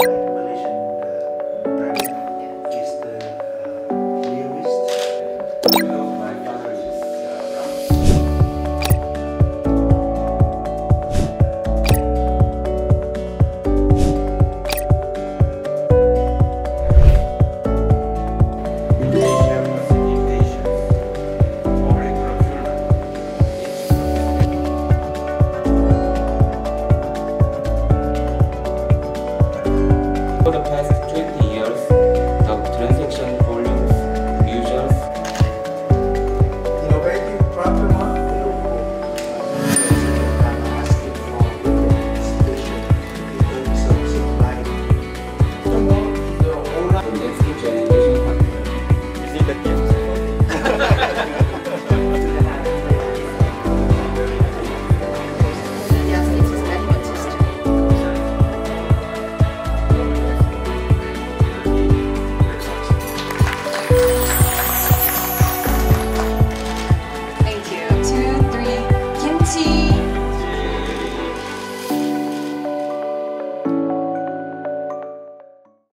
you see